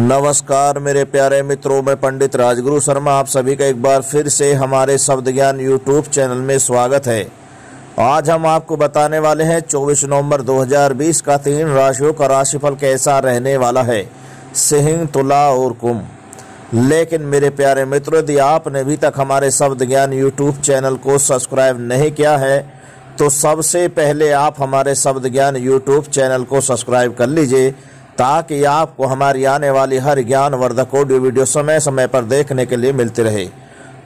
नमस्कार मेरे प्यारे मित्रों, मैं पंडित राजगुरु शर्मा, आप सभी का एक बार फिर से हमारे शब्द ज्ञान यूट्यूब चैनल में स्वागत है। आज हम आपको बताने वाले हैं 24 नवंबर 2020 का तीन राशियों का राशिफल कैसा रहने वाला है, सिंह, तुला और कुंभ। लेकिन मेरे प्यारे मित्रों, यदि आपने अभी तक हमारे शब्द ज्ञान यूट्यूब चैनल को सब्सक्राइब नहीं किया है तो सबसे पहले आप हमारे शब्द ज्ञान यूट्यूब चैनल को सब्सक्राइब कर लीजिए ताकि आपको हमारी आने वाली हर ज्ञान वर्धक ऑडियो वीडियो समय समय पर देखने के लिए मिलती रहे।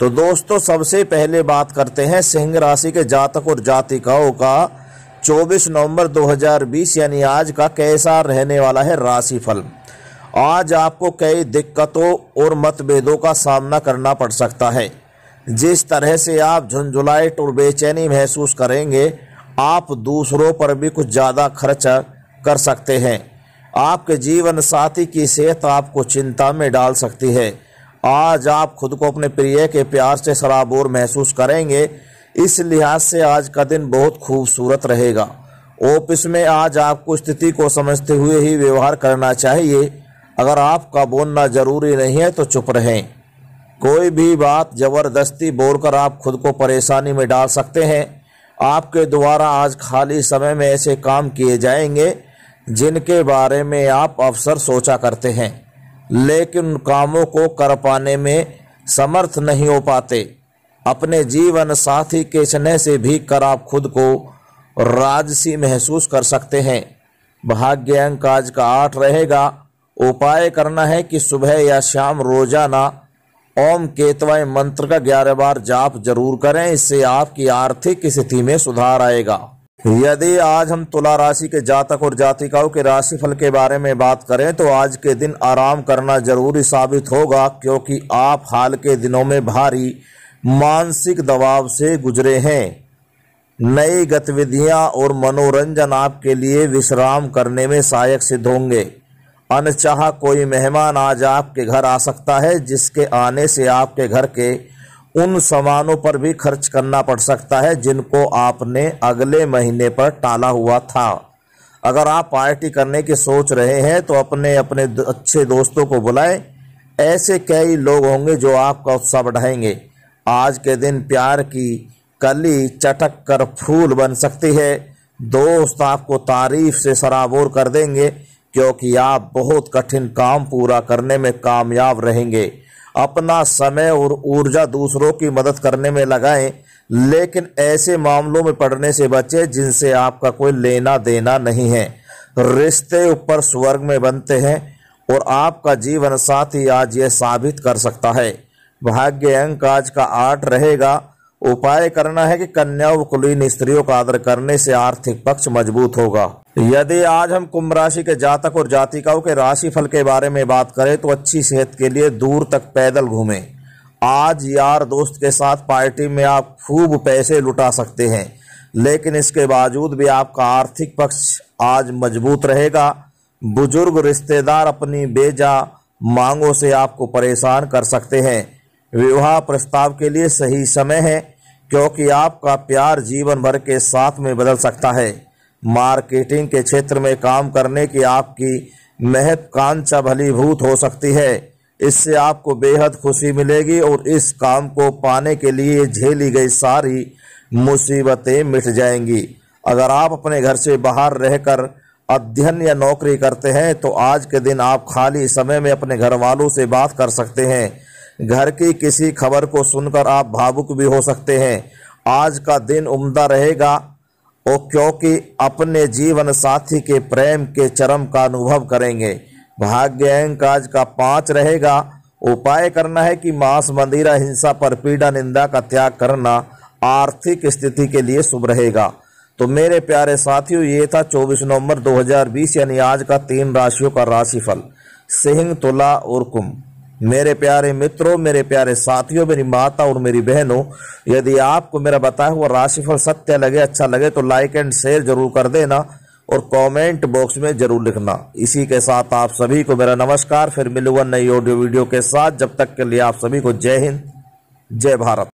तो दोस्तों, सबसे पहले बात करते हैं सिंह राशि के जातक और जातिकाओं का। 24 नवंबर 2020 यानी आज का कैसा रहने वाला है राशिफल? आज आपको कई दिक्कतों और मतभेदों का सामना करना पड़ सकता है। जिस तरह से आप झुंझुलाइट और बेचैनी महसूस करेंगे, आप दूसरों पर भी कुछ ज़्यादा खर्च कर सकते हैं। आपके जीवन साथी की सेहत आपको चिंता में डाल सकती है। आज आप खुद को अपने प्रिय के प्यार से सराबोर महसूस करेंगे। इस लिहाज से आज का दिन बहुत खूबसूरत रहेगा। ऑफ़िस में आज आपको स्थिति को समझते हुए ही व्यवहार करना चाहिए। अगर आपका बोलना ज़रूरी नहीं है तो चुप रहें। कोई भी बात ज़बरदस्ती बोलकर आप खुद को परेशानी में डाल सकते हैं। आपके द्वारा आज खाली समय में ऐसे काम किए जाएँगे। जिनके बारे में आप अवसर सोचा करते हैं, लेकिन उन कामों को कर पाने में समर्थ नहीं हो पाते। अपने जीवन साथी के स्नेह से भी कर आप खुद को राजसी महसूस कर सकते हैं। भाग्य अंक आज का आठ रहेगा। उपाय करना है कि सुबह या शाम रोज़ाना ओम केतवाय मंत्र का ग्यारह बार जाप ज़रूर करें। इससे आपकी आर्थिक स्थिति में सुधार आएगा। यदि आज हम तुला राशि के जातक और जातिकाओं के राशिफल के बारे में बात करें तो आज के दिन आराम करना ज़रूरी साबित होगा, क्योंकि आप हाल के दिनों में भारी मानसिक दबाव से गुजरे हैं। नई गतिविधियाँ और मनोरंजन आपके लिए विश्राम करने में सहायक सिद्ध होंगे। अनचाह कोई मेहमान आज आपके घर आ सकता है, जिसके आने से आपके घर के उन सामानों पर भी खर्च करना पड़ सकता है जिनको आपने अगले महीने पर टाला हुआ था। अगर आप पार्टी करने की सोच रहे हैं तो अपने अपने अच्छे दोस्तों को बुलाएँ। ऐसे कई लोग होंगे जो आपका उत्साह बढ़ाएँगे। आज के दिन प्यार की कली चटक कर फूल बन सकती है। दोस्त आपको तारीफ़ से सराबोर कर देंगे, क्योंकि आप बहुत कठिन काम पूरा करने में कामयाब रहेंगे। अपना समय और ऊर्जा दूसरों की मदद करने में लगाएँ, लेकिन ऐसे मामलों में पड़ने से बचें जिनसे आपका कोई लेना देना नहीं है। रिश्ते ऊपर स्वर्ग में बनते हैं और आपका जीवन साथी आज यह साबित कर सकता है। भाग्य अंक आज का आठ रहेगा। उपाय करना है कि कन्या व कुलीन स्त्रियों का आदर करने से आर्थिक पक्ष मज़बूत होगा। यदि आज हम कुंभ राशि के जातक और जातिकाओं के राशि फल के बारे में बात करें तो अच्छी सेहत के लिए दूर तक पैदल घूमें। आज यार दोस्त के साथ पार्टी में आप खूब पैसे लुटा सकते हैं, लेकिन इसके बावजूद भी आपका आर्थिक पक्ष आज मज़बूत रहेगा। बुज़ुर्ग रिश्तेदार अपनी बेजा मांगों से आपको परेशान कर सकते हैं। विवाह प्रस्ताव के लिए सही समय है। क्योंकि आपका प्यार जीवन भर के साथ में बदल सकता है। मार्केटिंग के क्षेत्र में काम करने की आपकी महत्वाकांक्षा भलीभूत हो सकती है। इससे आपको बेहद खुशी मिलेगी और इस काम को पाने के लिए झेली गई सारी मुसीबतें मिट जाएँगी। अगर आप अपने घर से बाहर रहकर अध्ययन या नौकरी करते हैं तो आज के दिन आप खाली समय में अपने घर वालों से बात कर सकते हैं। घर की किसी खबर को सुनकर आप भावुक भी हो सकते हैं। आज का दिन उम्दा रहेगा। और क्योंकि अपने जीवन साथी के प्रेम के चरम का अनुभव करेंगे। भाग्य अंक आज का पाँच रहेगा। उपाय करना है कि मांस मंदिरा हिंसा पर पीड़ा निंदा का त्याग करना आर्थिक स्थिति के लिए शुभ रहेगा। तो मेरे प्यारे साथियों, ये था 24 नवंबर 2020 यानी आज का तीन राशियों का राशिफल। सिंह, तुला और कुंभ मेरे प्यारे मित्रों, मेरे प्यारे साथियों, मेरी माता और मेरी बहनों, यदि आपको मेरा बताया हुआ राशिफल सत्य लगे अच्छा लगे तो लाइक एंड शेयर ज़रूर कर देना और कमेंट बॉक्स में ज़रूर लिखना। इसी के साथ आप सभी को मेरा नमस्कार, फिर मिलूँगा नई ऑडियो वीडियो के साथ। जब तक के लिए आप सभी को जय हिंद, जय भारत।